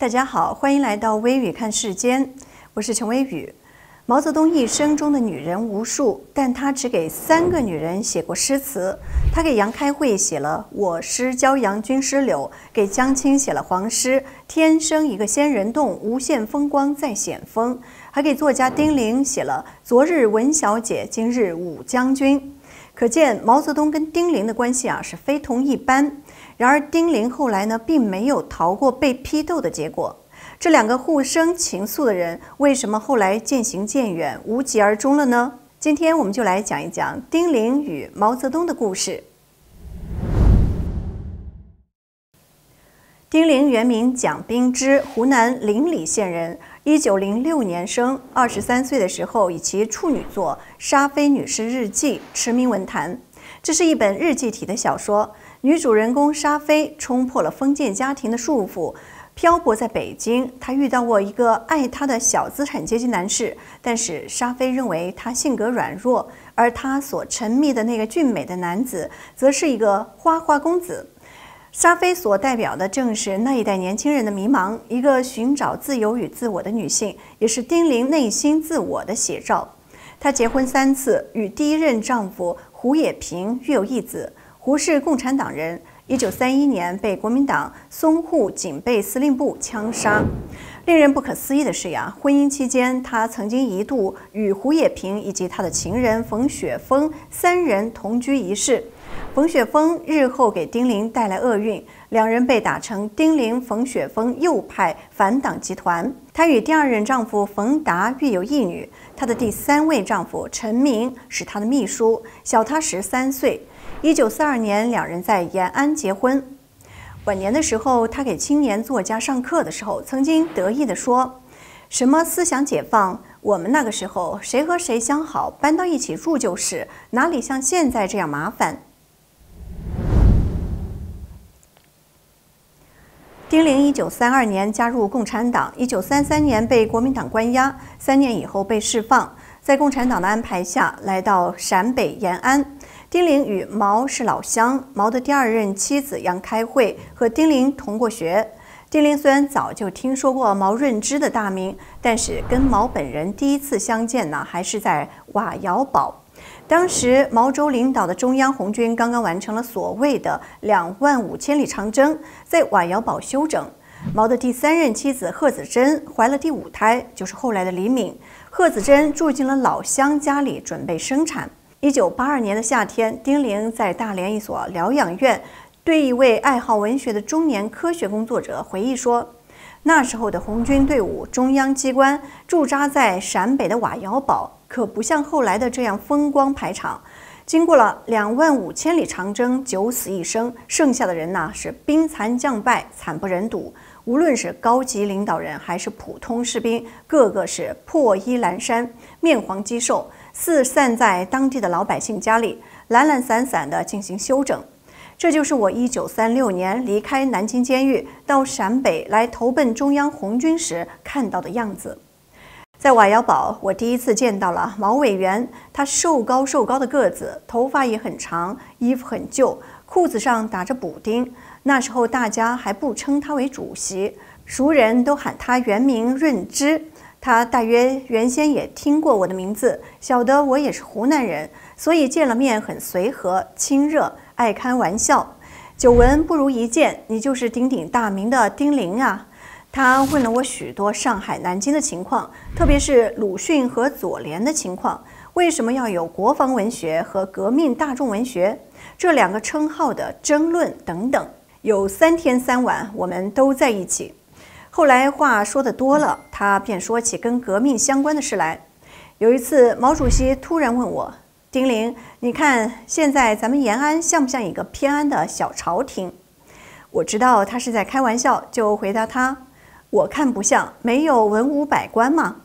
大家好，欢迎来到微雨看世间，我是陈微雨。毛泽东一生中的女人无数，但他只给三个女人写过诗词。他给杨开慧写了《我师骄阳君师柳》，给江青写了黄诗《天生一个仙人洞，无限风光在险峰》，还给作家丁玲写了《昨日文小姐，今日武将军》。可见毛泽东跟丁玲的关系啊是非同一般。然而丁玲后来呢，并没有逃过被批斗的结果。这两个互生情愫的人，为什么后来渐行渐远、无疾而终了呢？今天我们就来讲一讲丁玲与毛泽东的故事。丁玲原名蒋冰芝，湖南临澧县人，一九零六年生。二十三岁的时候，以其处女作《沙菲女士日记》驰名文坛。这是一本日记体的小说，女主人公沙菲冲破了封建家庭的束缚。漂泊在北京，她遇到过一个爱她的小资产阶级男士，但是沙菲认为他性格软弱，而她所沉迷的那个俊美的男子，则是一个花花公子。沙菲所代表的正是那一代年轻人的迷茫，一个寻找自由与自我的女性，也是丁玲内心自我的写照。她结婚三次，与第一任丈夫胡也平育有一子。胡是共产党人。一九三一年被国民党淞沪警备司令部枪杀。令人不可思议的是呀，婚姻期间，他曾经一度与胡也平以及他的情人冯雪峰三人同居一室。冯雪峰日后给丁玲带来厄运，两人被打成丁玲、冯雪峰右派反党集团。她与第二任丈夫冯达育有一女，她的第三位丈夫陈明是她的秘书，小她十三岁。一九四二年，两人在延安结婚。晚年的时候，他给青年作家上课的时候，曾经得意地说：“什么思想解放？我们那个时候，谁和谁相好，搬到一起住就是，哪里像现在这样麻烦？”丁玲一九三二年加入共产党，一九三三年被国民党关押，三年以后被释放，在共产党的安排下来到陕北延安。丁玲与毛是老乡，毛的第二任妻子杨开慧和丁玲同过学。丁玲虽然早就听说过毛润之的大名，但是跟毛本人第一次相见呢，还是在瓦窑堡。当时毛周领导的中央红军刚刚完成了所谓的两万五千里长征，在瓦窑堡休整。毛的第三任妻子贺子珍怀了第五胎，就是后来的李敏。贺子珍住进了老乡家里，准备生产。一九八二年的夏天，丁玲在大连一所疗养院，对一位爱好文学的中年科学工作者回忆说：“那时候的红军队伍，中央机关驻扎在陕北的瓦窑堡，可不像后来的这样风光排场。经过了两万五千里长征，九死一生，剩下的人呐是兵残将败，惨不忍睹。无论是高级领导人还是普通士兵，个个是破衣烂衫，面黄肌瘦。”四散在当地的老百姓家里，懒懒散散地进行休整。这就是我一九三六年离开南京监狱到陕北来投奔中央红军时看到的样子。在瓦窑堡，我第一次见到了毛委员。他瘦高瘦高的个子，头发也很长，衣服很旧，裤子上打着补丁。那时候大家还不称他为主席，熟人都喊他原名润之。他大约原先也听过我的名字，晓得我也是湖南人，所以见了面很随和、亲热，爱开玩笑。久闻不如一见，你就是鼎鼎大名的丁玲啊！他问了我许多上海、南京的情况，特别是鲁迅和左联的情况，为什么要有国防文学和革命大众文学这两个称号的争论等等，有三天三晚，我们都在一起。后来话说的多了，他便说起跟革命相关的事来。有一次，毛主席突然问我：“丁玲，你看现在咱们延安像不像一个偏安的小朝廷？”我知道他是在开玩笑，就回答他：“我看不像，没有文武百官嘛。”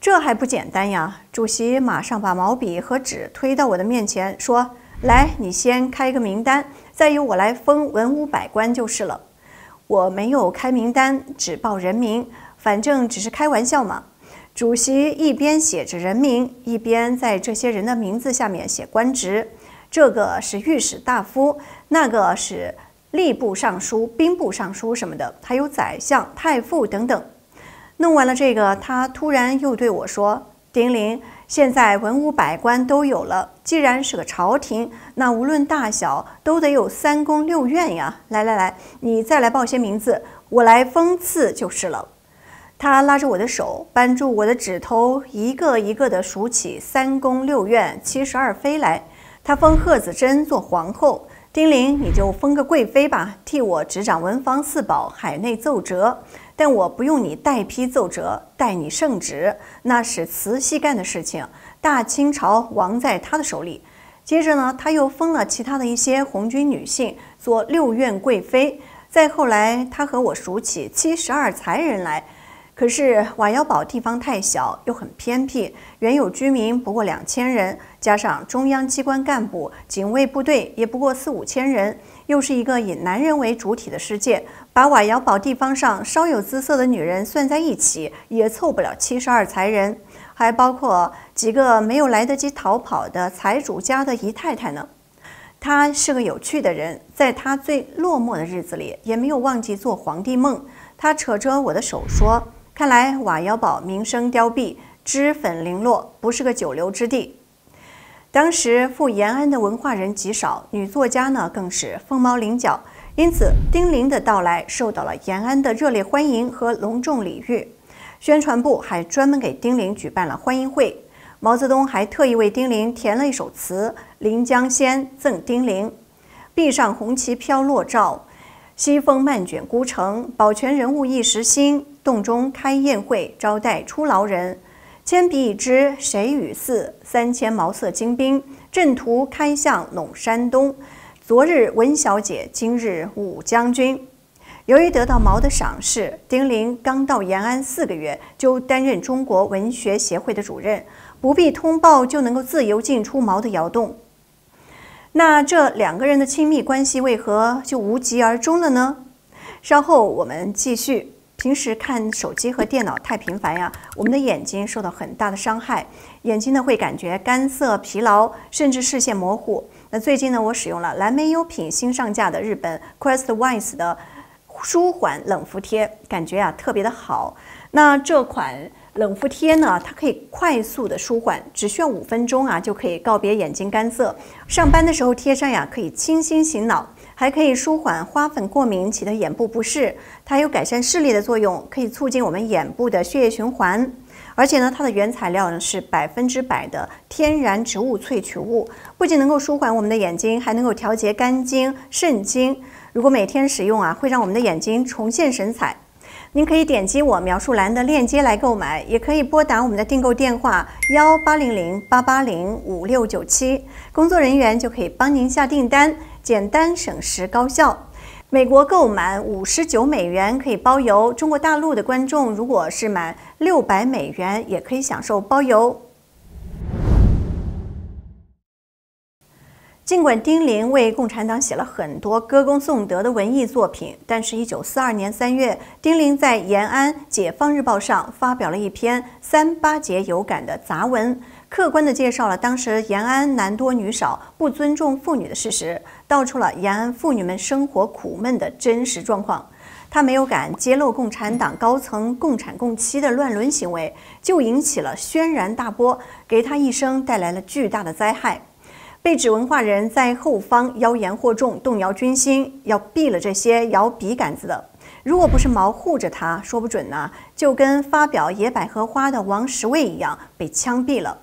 这还不简单呀！主席马上把毛笔和纸推到我的面前，说：“来，你先开个名单，再由我来封文武百官就是了。”我没有开名单，只报人名，反正只是开玩笑嘛。主席一边写着人名，一边在这些人的名字下面写官职。这个是御史大夫，那个是吏部尚书、兵部尚书什么的，还有宰相、太傅等等。弄完了这个，他突然又对我说：“丁玲，现在文武百官都有了，既然是个朝廷，那无论大小都得有三宫六院呀。来来来，你再来报些名字，我来封赐就是了。”他拉着我的手，扳住我的指头，一个一个地数起三宫六院七十二妃来。他封贺子珍做皇后，丁玲你就封个贵妃吧，替我执掌文房四宝、海内奏折。但我不用你代批奏折，代你圣旨，那是慈禧干的事情。大清朝亡在他的手里。接着呢，他又封了其他的一些红军女性做六院贵妃。再后来，他和我数起七十二才人来。可是瓦窑堡地方太小，又很偏僻，原有居民不过两千人，加上中央机关干部、警卫部队也不过四五千人，又是一个以男人为主体的世界，把瓦窑堡地方上稍有姿色的女人算在一起，也凑不了七十二才人，还包括几个没有来得及逃跑的财主家的姨太太呢。他是个有趣的人，在他最落寞的日子里，也没有忘记做皇帝梦。他扯着我的手说。看来瓦窑堡名声凋敝，脂粉零落，不是个久留之地。当时赴延安的文化人极少，女作家呢更是凤毛麟角，因此丁玲的到来受到了延安的热烈欢迎和隆重礼遇。宣传部还专门给丁玲举办了欢迎会，毛泽东还特意为丁玲填了一首词《临江仙》赠丁玲：“壁上红旗飘落照，西风漫卷孤城，保全人物一时心。”洞中开宴会，招待出牢人。铅笔已知谁与似？三千毛色精兵，阵图开向陇山东。昨日文小姐，今日武将军。由于得到毛的赏识，丁玲刚到延安四个月，就担任中国文学协会的主任，不必通报就能够自由进出毛的窑洞。那这两个人的亲密关系为何就无疾而终了呢？稍后我们继续。平时看手机和电脑太频繁呀，我们的眼睛受到很大的伤害，眼睛呢会感觉干涩、疲劳，甚至视线模糊。那最近呢，我使用了蓝莓优品新上架的日本 Quest Wise 的舒缓冷敷贴，感觉啊特别的好。那这款冷敷贴呢，它可以快速的舒缓，只需要五分钟啊就可以告别眼睛干涩。上班的时候贴上呀，可以清新醒脑。还可以舒缓花粉过敏起的眼部不适，它有改善视力的作用，可以促进我们眼部的血液循环。而且呢，它的原材料呢是百分之百的天然植物萃取物，不仅能够舒缓我们的眼睛，还能够调节肝经、肾经。如果每天使用啊，会让我们的眼睛重现神采。您可以点击我描述栏的链接来购买，也可以拨打我们的订购电话幺八零零八八零五六九七，工作人员就可以帮您下订单。简单省时高效，美国购满五十九美元可以包邮。中国大陆的观众如果是满六百美元，也可以享受包邮。尽管丁玲为共产党写了很多歌功颂德的文艺作品，但是，一九四二年三月，丁玲在延安《解放日报》上发表了一篇三八节有感的杂文。客观地介绍了当时延安男多女少、不尊重妇女的事实，道出了延安妇女们生活苦闷的真实状况。他没有敢揭露共产党高层共产共妻的乱伦行为，就引起了轩然大波，给他一生带来了巨大的灾害。被指文化人在后方妖言惑众，动摇军心，要毙了这些摇笔杆子的。如果不是毛护着他，说不准呢，就跟发表《野百合花》的王石卫一样，被枪毙了。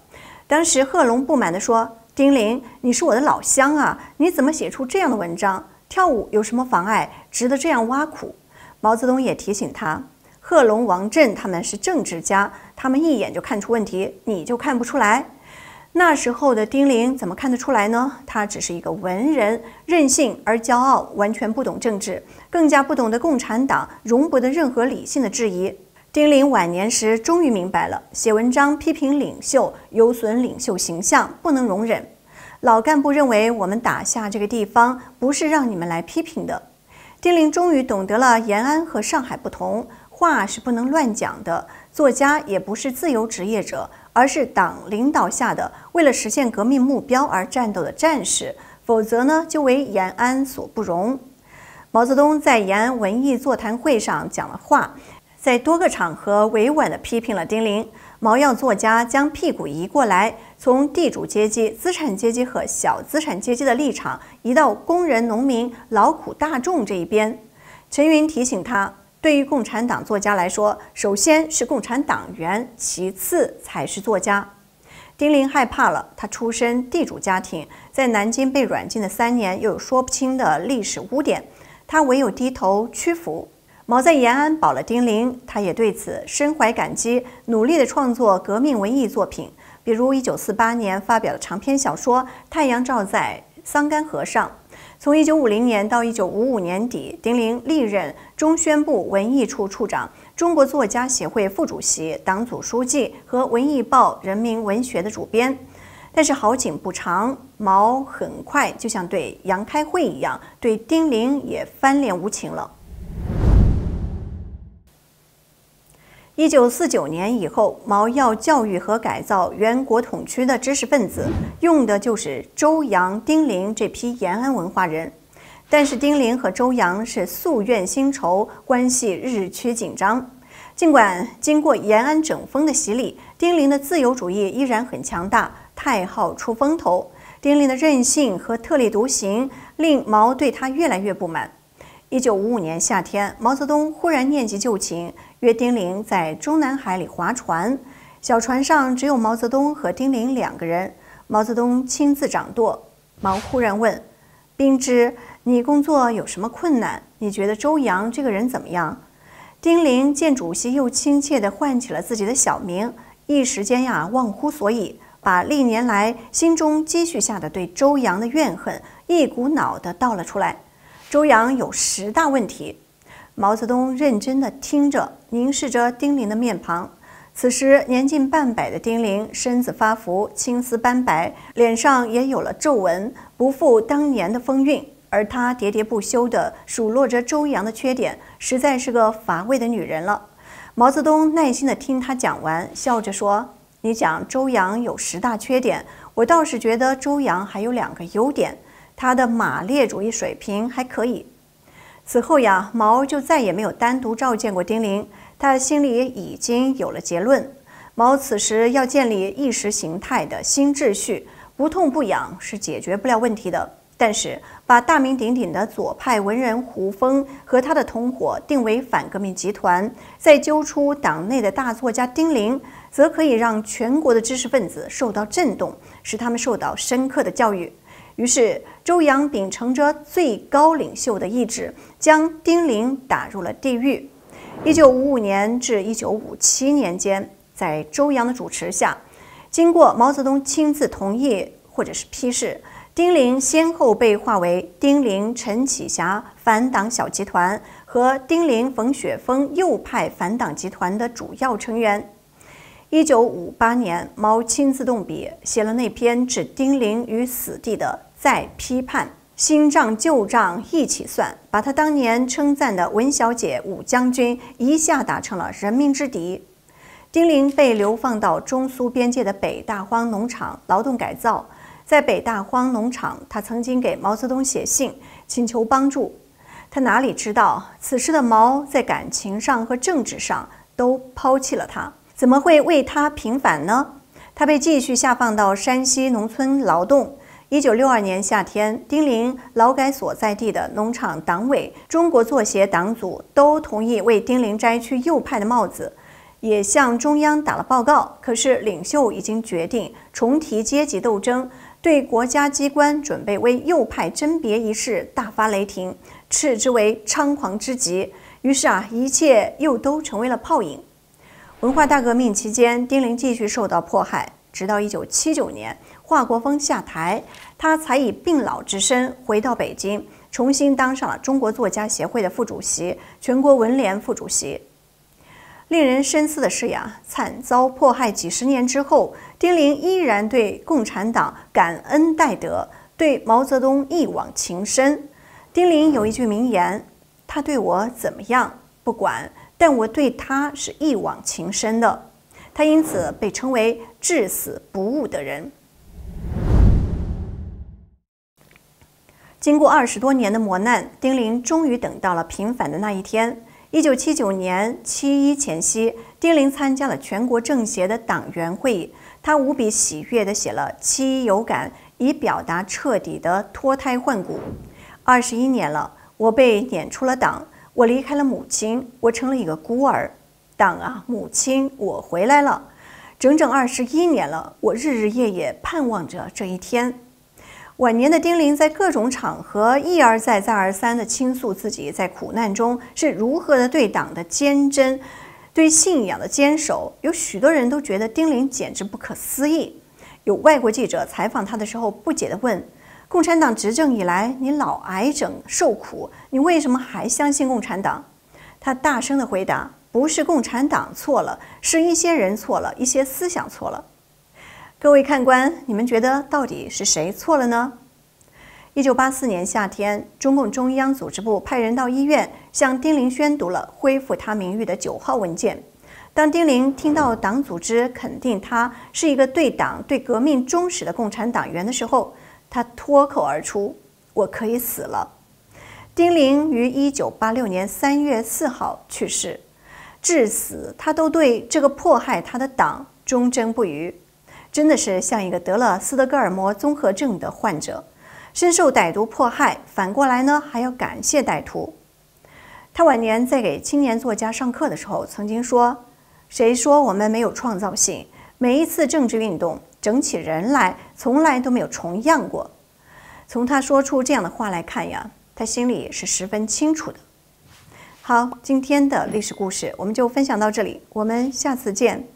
当时贺龙不满地说：“丁玲，你是我的老乡啊，你怎么写出这样的文章？跳舞有什么妨碍？值得这样挖苦？”毛泽东也提醒他：“贺龙、王震他们是政治家，他们一眼就看出问题，你就看不出来。那时候的丁玲怎么看得出来呢？他只是一个文人，任性而骄傲，完全不懂政治，更加不懂得共产党，容不得任何理性的质疑。”丁玲晚年时终于明白了，写文章批评领袖有损领袖形象，不能容忍。老干部认为我们打下这个地方不是让你们来批评的。丁玲终于懂得了延安和上海不同，话是不能乱讲的。作家也不是自由职业者，而是党领导下的为了实现革命目标而战斗的战士，否则呢就为延安所不容。毛泽东在延安文艺座谈会上讲了话，在多个场合委婉地批评了丁玲。毛要作家将屁股移过来，从地主阶级、资产阶级和小资产阶级的立场移到工人、农民、劳苦大众这一边。陈云提醒他，对于共产党作家来说，首先是共产党员，其次才是作家。丁玲害怕了，他出身地主家庭，在南京被软禁的三年，又有说不清的历史污点，他唯有低头屈服。毛在延安保了丁玲，他也对此深怀感激，努力地创作革命文艺作品，比如1948年发表的长篇小说《太阳照在桑干河上》。从1950年到1955年底，丁玲历任中宣部文艺处处长、中国作家协会副主席、党组书记和文艺报《人民文学》的主编。但是好景不长，毛很快就像对杨开慧一样，对丁玲也翻脸无情了。一九四九年以后，毛要教育和改造原国统区的知识分子，用的就是周扬、丁玲这批延安文化人。但是丁玲和周扬是夙愿新仇，关系日趋紧张。尽管经过延安整风的洗礼，丁玲的自由主义依然很强大，太好出风头。丁玲的任性和特立独行，令毛对他越来越不满。一九五五年夏天，毛泽东忽然念及旧情，约丁玲在中南海里划船。小船上只有毛泽东和丁玲两个人。毛泽东亲自掌舵。毛忽然问：“冰之，你工作有什么困难？你觉得周扬这个人怎么样？”丁玲见主席又亲切地唤起了自己的小名，一时间呀忘乎所以，把历年来心中积蓄下的对周扬的怨恨一股脑地倒了出来。周扬有十大问题。毛泽东认真地听着，凝视着丁玲的面庞。此时年近半百的丁玲身子发福，青丝斑白，脸上也有了皱纹，不复当年的风韵。而她喋喋不休地数落着周扬的缺点，实在是个乏味的女人了。毛泽东耐心地听她讲完，笑着说：“你讲周扬有十大缺点，我倒是觉得周扬还有两个优点。”他的马列主义水平还可以。此后呀，毛就再也没有单独召见过丁玲，他心里已经有了结论。毛此时要建立意识形态的新秩序，不痛不痒是解决不了问题的。但是，把大名鼎鼎的左派文人胡风和他的同伙定为反革命集团，再揪出党内的大作家丁玲，则可以让全国的知识分子受到震动，使他们受到深刻的教育。于是，周扬秉承着最高领袖的意志，将丁玲打入了地狱。一九五五年至一九五七年间，在周扬的主持下，经过毛泽东亲自同意或者是批示，丁玲先后被划为丁玲、陈启霞反党小集团和丁玲、冯雪峰右派反党集团的主要成员。一九五八年，毛亲自动笔写了那篇置丁玲于死地的再批判，新账旧账一起算，把他当年称赞的文小姐、武将军一下打成了人民之敌。丁玲被流放到中苏边界的北大荒农场劳动改造，在北大荒农场，他曾经给毛泽东写信请求帮助。他哪里知道，此时的毛在感情上和政治上都抛弃了他。怎么会为他平反呢？他被继续下放到山西农村劳动。一九六二年夏天，丁玲劳改所在地的农场党委、中国作协党组都同意为丁玲摘去右派的帽子，也向中央打了报告。可是领袖已经决定重提阶级斗争，对国家机关准备为右派甄别一事大发雷霆，斥之为猖狂之极。于是啊，一切又都成为了泡影。文化大革命期间，丁玲继续受到迫害，直到1979年，华国锋下台，他才以病老之身回到北京，重新当上了中国作家协会的副主席、全国文联副主席。令人深思的是呀，惨遭迫害几十年之后，丁玲依然对共产党感恩戴德，对毛泽东一往情深。丁玲有一句名言：“他对我怎么样，不管。”但我对他是一往情深的，他因此被称为至死不悟的人。经过二十多年的磨难，丁玲终于等到了平反的那一天。一九七九年七一前夕，丁玲参加了全国政协的党员会议，她无比喜悦地写了《七一有感》，以表达彻底的脱胎换骨。二十一年了，我被撵出了党，我离开了母亲，我成了一个孤儿。党啊，母亲，我回来了。整整二十一年了，我日日夜夜盼望着这一天。晚年的丁玲在各种场合一而再、再而三地倾诉自己在苦难中是如何的对党的坚贞、对信仰的坚守。有许多人都觉得丁玲简直不可思议。有外国记者采访他的时候，不解地问：“共产党执政以来，你老挨整受苦，你为什么还相信共产党？”他大声地回答：“不是共产党错了，是一些人错了，一些思想错了。”各位看官，你们觉得到底是谁错了呢？一九八四年夏天，中共中央组织部派人到医院向丁玲宣读了恢复她名誉的九号文件。当丁玲听到党组织肯定她是一个对党、对革命忠实的共产党员的时候，他脱口而出：“我可以死了。”丁玲于一九八六年三月四号去世，至死他都对这个迫害他的党忠贞不渝。真的是像一个得了斯德哥尔摩综合症的患者，深受歹徒迫害，反过来呢还要感谢歹徒。他晚年在给青年作家上课的时候曾经说：“谁说我们没有创造性？每一次政治运动整起人来，从来都没有重样过。”从他说出这样的话来看呀，他心里是十分清楚的。好，今天的历史故事我们就分享到这里，我们下次见。